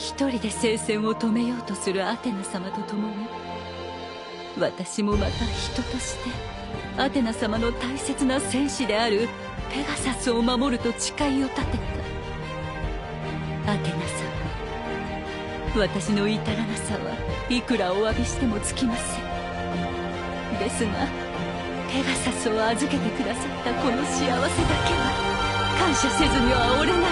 一人で聖戦を止めようとするアテナ様と共に私もまた人としてアテナ様の大切な戦士であるペガサスを守ると誓いを立てた。アテナ様私の至らなさはいくらお詫びしてもつきません。ですがペガサスを預けてくださったこの幸せだけは感謝せずにはおれない。